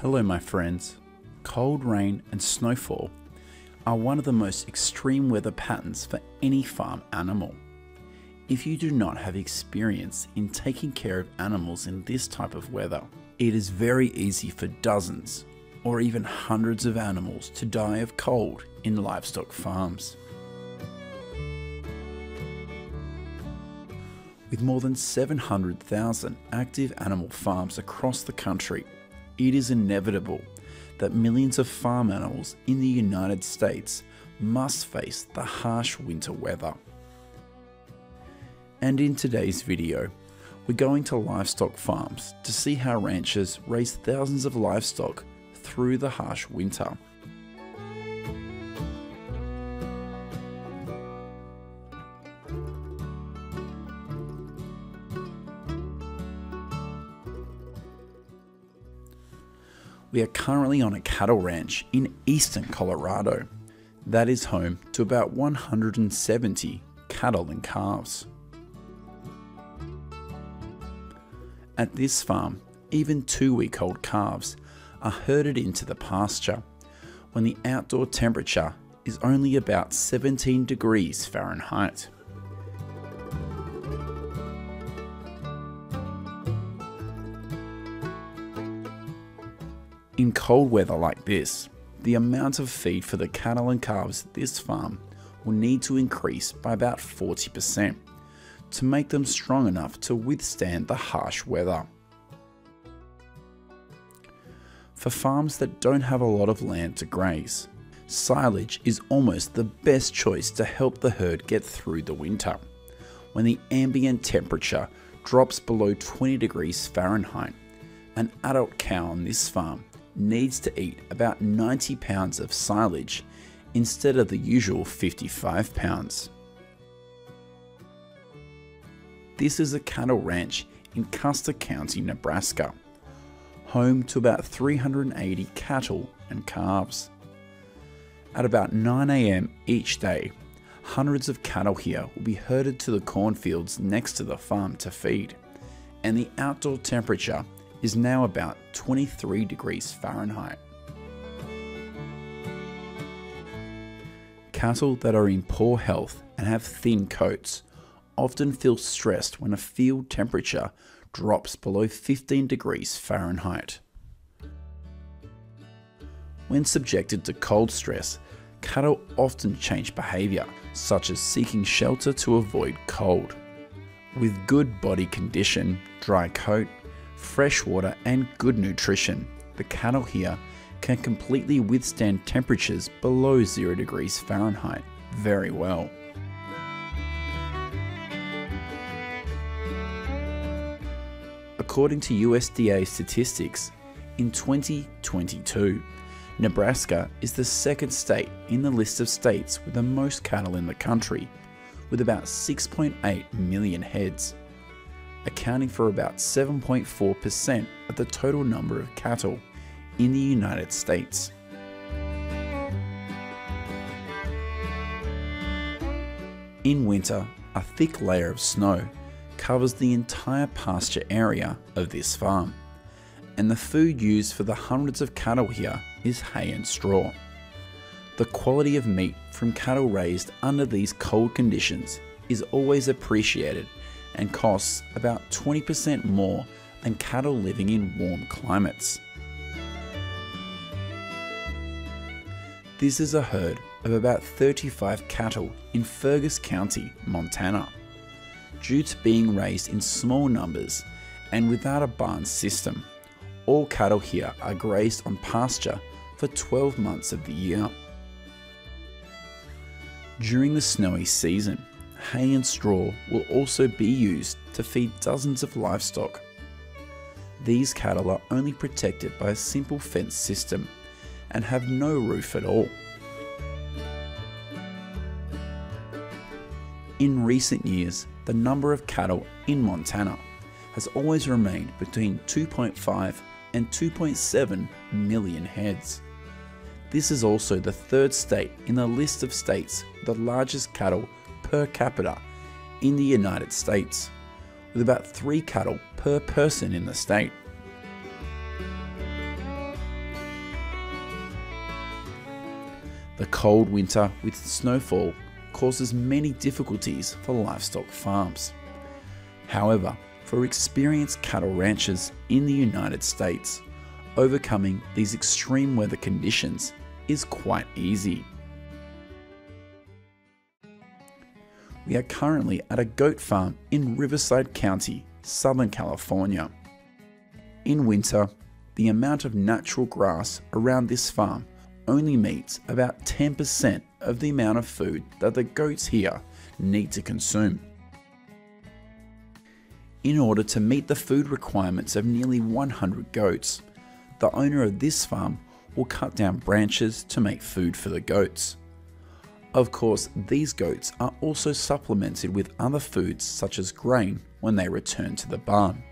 Hello, my friends. Cold rain and snowfall are one of the most extreme weather patterns for any farm animal. If you do not have experience in taking care of animals in this type of weather, it is very easy for dozens or even hundreds of animals to die of cold in livestock farms. With more than 700,000 active animal farms across the country, it is inevitable that millions of farm animals in the United States must face the harsh winter weather. And in today's video, we're going to livestock farms to see how ranchers raise thousands of livestock through the harsh winter. We are currently on a cattle ranch in eastern Colorado that is home to about 170 cattle and calves. At this farm, even two week old calves are herded into the pasture when the outdoor temperature is only about 17 degrees Fahrenheit. In cold weather like this, the amount of feed for the cattle and calves at this farm will need to increase by about 40% to make them strong enough to withstand the harsh weather. For farms that don't have a lot of land to graze, silage is almost the best choice to help the herd get through the winter. When the ambient temperature drops below 20 degrees Fahrenheit, an adult cow on this farm needs to eat about 90 pounds of silage instead of the usual 55 pounds. This is a cattle ranch in Custer County, Nebraska, home to about 380 cattle and calves. At about 9am each day, hundreds of cattle here will be herded to the cornfields next to the farm to feed, and the outdoor temperature is now about 23 degrees Fahrenheit. Cattle that are in poor health and have thin coats often feel stressed when a field temperature drops below 15 degrees Fahrenheit. When subjected to cold stress, cattle often change behaviour, such as seeking shelter to avoid cold. With good body condition, dry coat, fresh water, and good nutrition, the cattle here can completely withstand temperatures below 0 degrees Fahrenheit. Very well. According to USDA statistics, in 2022, Nebraska is the second state in the list of states with the most cattle in the country, with about 6.8 million heads accounting for about 7.4% of the total number of cattle in the United States. In winter, a thick layer of snow covers the entire pasture area of this farm, and the food used for the hundreds of cattle here is hay and straw. The quality of meat from cattle raised under these cold conditions is always appreciated and costs about 20% more than cattle living in warm climates. This is a herd of about 35 cattle in Fergus County, Montana. Due to being raised in small numbers and without a barn system, all cattle here are grazed on pasture for 12 months of the year. During the snowy season, hay and straw will also be used to feed dozens of livestock. These cattle are only protected by a simple fence system and have no roof at all. In recent years, the number of cattle in Montana has always remained between 2.5 and 2.7 million heads. This is also the third state in the list of states with the largest cattle per capita in the United States, with about three cattle per person in the state. The cold winter with snowfall causes many difficulties for livestock farms. However, for experienced cattle ranchers in the United States, overcoming these extreme weather conditions is quite easy. We are currently at a goat farm in Riverside County, Southern California. In winter, the amount of natural grass around this farm only meets about 10% of the amount of food that the goats here need to consume. In order to meet the food requirements of nearly 100 goats, the owner of this farm will cut down branches to make food for the goats. Of course, these goats are also supplemented with other foods such as grain when they return to the barn.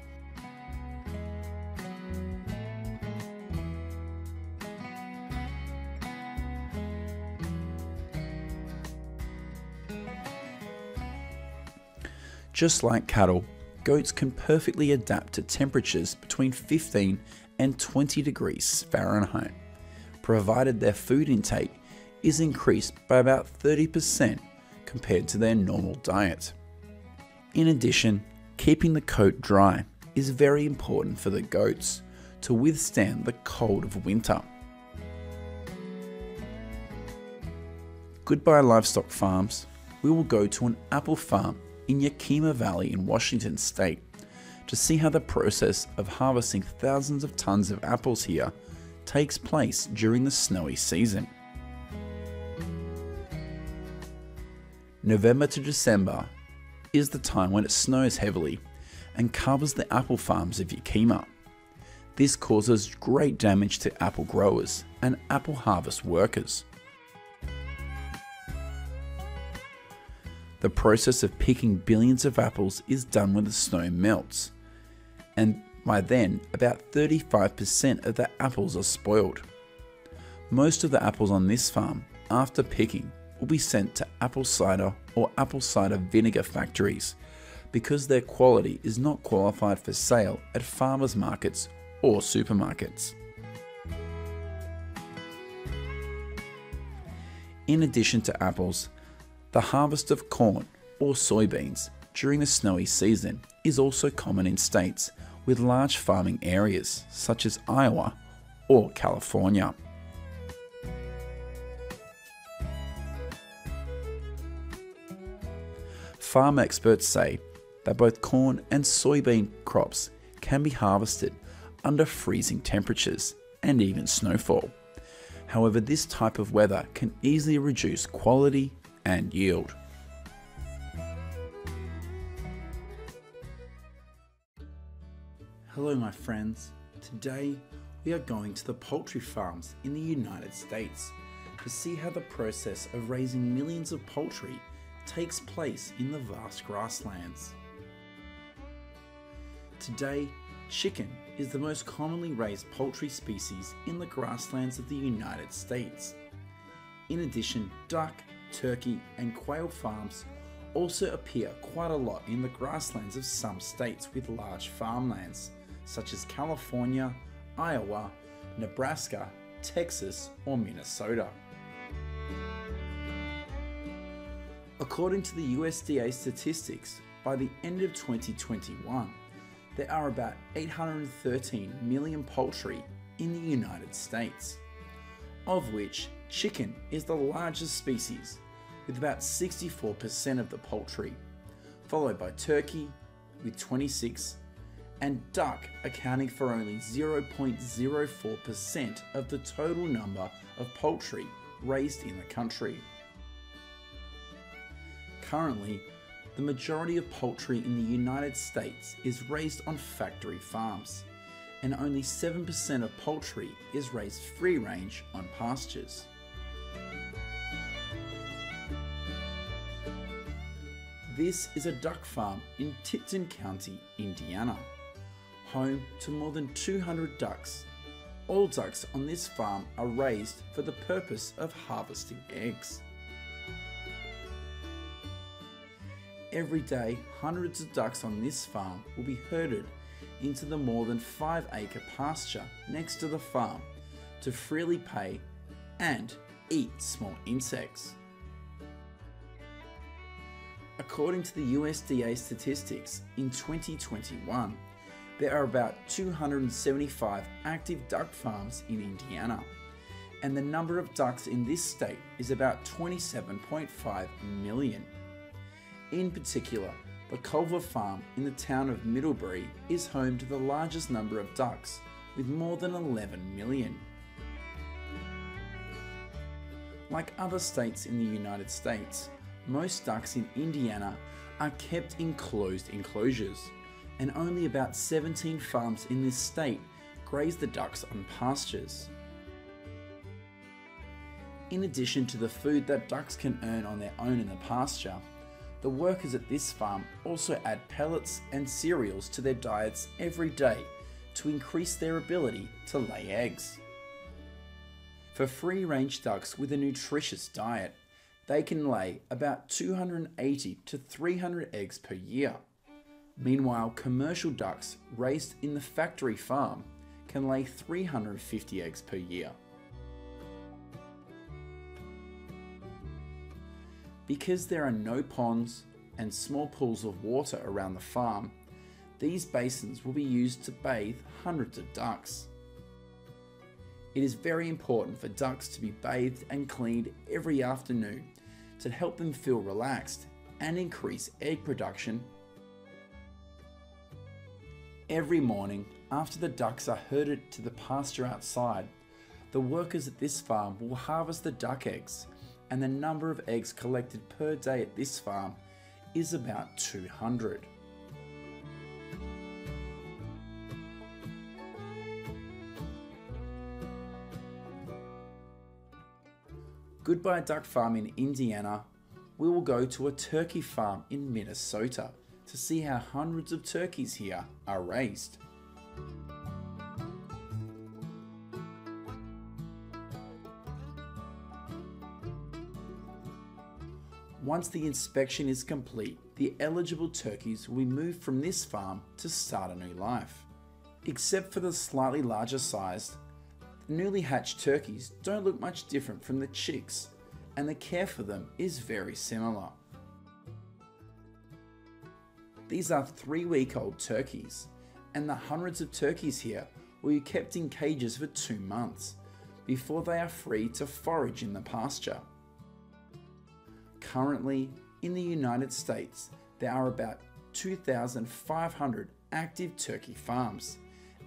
Just like cattle, goats can perfectly adapt to temperatures between 15 and 20 degrees Fahrenheit, provided their food intake is increased by about 30% compared to their normal diet. In addition, keeping the coat dry is very important for the goats to withstand the cold of winter. Goodbye Livestock Farms, we will go to an apple farm in Yakima Valley in Washington state to see how the process of harvesting thousands of tons of apples here takes place during the snowy season. November to December is the time when it snows heavily and covers the apple farms of Yakima. This causes great damage to apple growers and apple harvest workers. The process of picking billions of apples is done when the snow melts, and by then, about 35% of the apples are spoiled. Most of the apples on this farm, after picking, will be sent to apple cider or apple cider vinegar factories because their quality is not qualified for sale at farmers markets or supermarkets. In addition to apples, the harvest of corn or soybeans during the snowy season is also common in states with large farming areas such as Iowa or California. Farm experts say that both corn and soybean crops can be harvested under freezing temperatures and even snowfall. However, this type of weather can easily reduce quality and yield. Hello, my friends. Today we are going to the poultry farms in the United States to see how the process of raising millions of poultry takes place in the vast grasslands. Today, chicken is the most commonly raised poultry species in the grasslands of the United States. In addition, duck, turkey, and quail farms also appear quite a lot in the grasslands of some states with large farmlands, such as California, Iowa, Nebraska, Texas, or Minnesota. According to the USDA statistics, by the end of 2021, there are about 813 million poultry in the United States, of which chicken is the largest species, with about 64% of the poultry, followed by turkey with 26 and duck accounting for only 0.04% of the total number of poultry raised in the country. Currently, the majority of poultry in the United States is raised on factory farms, and only 7% of poultry is raised free range on pastures. This is a duck farm in Tipton County, Indiana, home to more than 200 ducks. All ducks on this farm are raised for the purpose of harvesting eggs. Every day, hundreds of ducks on this farm will be herded into the more than 5 acre pasture next to the farm to freely pay and eat small insects. According to the USDA statistics, in 2021, there are about 275 active duck farms in Indiana, and the number of ducks in this state is about 27.5 million. In particular, the Culver Farm in the town of Middlebury is home to the largest number of ducks, with more than 11 million. Like other states in the United States, most ducks in Indiana are kept in closed enclosures, and only about 17 farms in this state graze the ducks on pastures. In addition to the food that ducks can earn on their own in the pasture, the workers at this farm also add pellets and cereals to their diets every day to increase their ability to lay eggs. For free range ducks with a nutritious diet, they can lay about 280 to 300 eggs per year. Meanwhile, commercial ducks raised in the factory farm can lay 350 eggs per year. Because there are no ponds and small pools of water around the farm, these basins will be used to bathe hundreds of ducks. It is very important for ducks to be bathed and cleaned every afternoon to help them feel relaxed and increase egg production. Every morning, after the ducks are herded to the pasture outside, the workers at this farm will harvest the duck eggs and the number of eggs collected per day at this farm is about 200. Goodbye Duck Farm in Indiana, we will go to a turkey farm in Minnesota to see how hundreds of turkeys here are raised. Once the inspection is complete, the eligible turkeys will be moved from this farm to start a new life. Except for the slightly larger sized, the newly hatched turkeys don't look much different from the chicks, and the care for them is very similar. These are three week old turkeys, and the hundreds of turkeys here will be kept in cages for two months before they are free to forage in the pasture. Currently, in the United States, there are about 2,500 active turkey farms,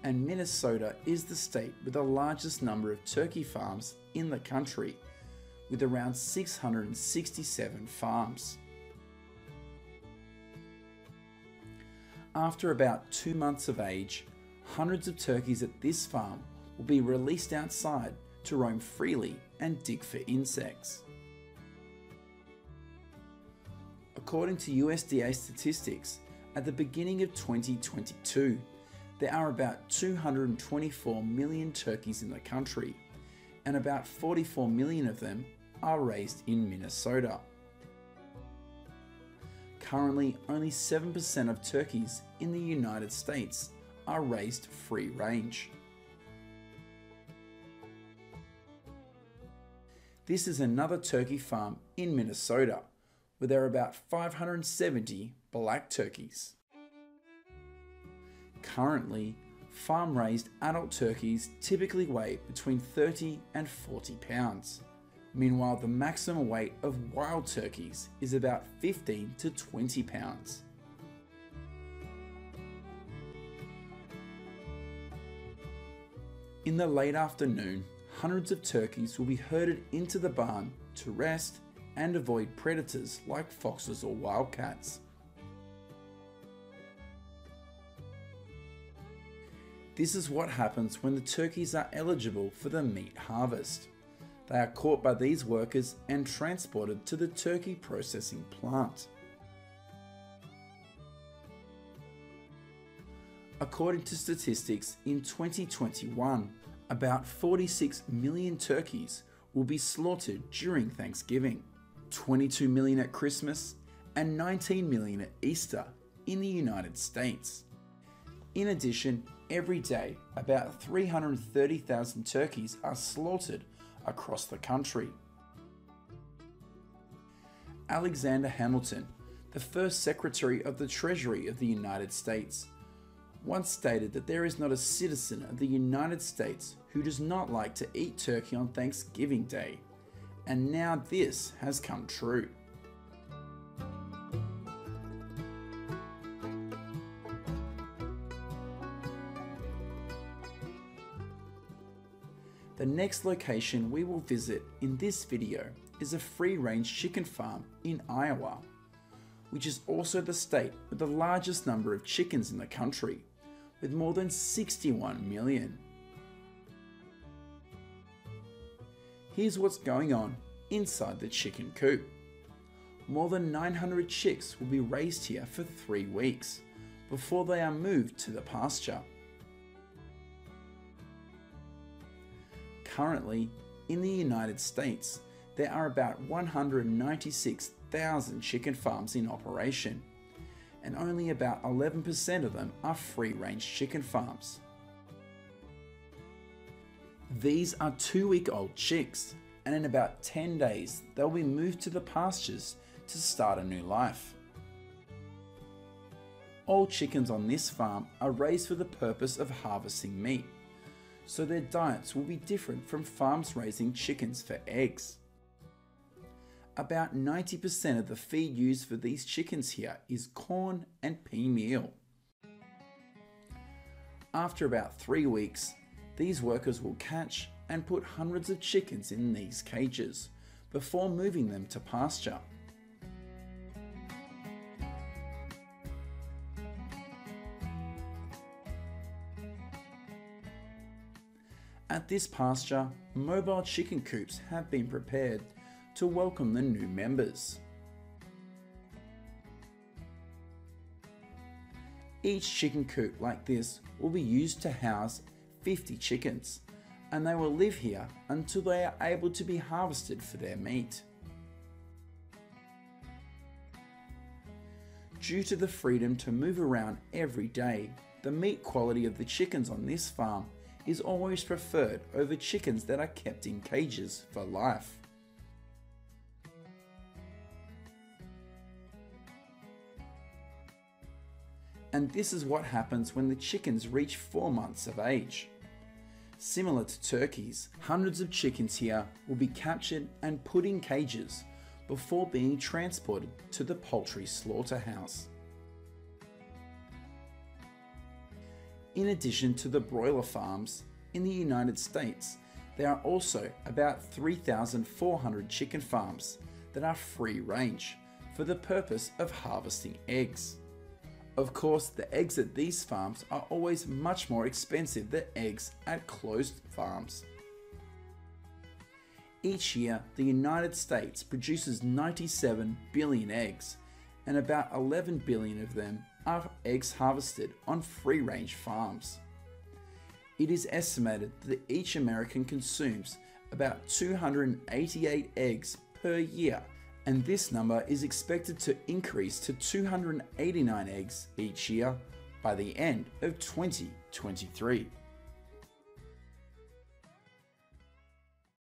and Minnesota is the state with the largest number of turkey farms in the country, with around 667 farms. After about two months of age, hundreds of turkeys at this farm will be released outside to roam freely and dig for insects. According to USDA statistics, at the beginning of 2022, there are about 224 million turkeys in the country, and about 44 million of them are raised in Minnesota. Currently, only 7% of turkeys in the United States are raised free range. This is another turkey farm in Minnesota where there are about 570 black turkeys. Currently, farm raised adult turkeys typically weigh between 30 and 40 pounds. Meanwhile, the maximum weight of wild turkeys is about 15 to 20 pounds. In the late afternoon, hundreds of turkeys will be herded into the barn to rest and avoid predators like foxes or wildcats. This is what happens when the turkeys are eligible for the meat harvest. They are caught by these workers and transported to the turkey processing plant. According to statistics, in 2021, about 46 million turkeys will be slaughtered during Thanksgiving. 22 million at Christmas, and 19 million at Easter in the United States. In addition, every day about 330,000 turkeys are slaughtered across the country. Alexander Hamilton, the first Secretary of the Treasury of the United States, once stated that there is not a citizen of the United States who does not like to eat turkey on Thanksgiving Day. And now this has come true. The next location we will visit in this video is a free-range chicken farm in Iowa, which is also the state with the largest number of chickens in the country, with more than 61 million. Here's what's going on inside the chicken coop. More than 900 chicks will be raised here for three weeks before they are moved to the pasture. Currently, in the United States, there are about 196,000 chicken farms in operation, and only about 11% of them are free range chicken farms. These are two week old chicks, and in about 10 days, they'll be moved to the pastures to start a new life. All chickens on this farm are raised for the purpose of harvesting meat so their diets will be different from farms raising chickens for eggs. About 90% of the feed used for these chickens here is corn and pea meal. After about three weeks, these workers will catch and put hundreds of chickens in these cages before moving them to pasture. At this pasture, mobile chicken coops have been prepared to welcome the new members. Each chicken coop like this will be used to house 50 chickens and they will live here until they are able to be harvested for their meat. Due to the freedom to move around every day, the meat quality of the chickens on this farm is always preferred over chickens that are kept in cages for life. And this is what happens when the chickens reach 4 months of age. Similar to turkeys, hundreds of chickens here will be captured and put in cages before being transported to the poultry slaughterhouse. In addition to the broiler farms in the United States, there are also about 3,400 chicken farms that are free range for the purpose of harvesting eggs. Of course, the eggs at these farms are always much more expensive than eggs at closed farms. Each year, the United States produces 97 billion eggs, and about 11 billion of them are eggs harvested on free range farms. It is estimated that each American consumes about 288 eggs per year, and this number is expected to increase to 289 eggs each year by the end of 2023.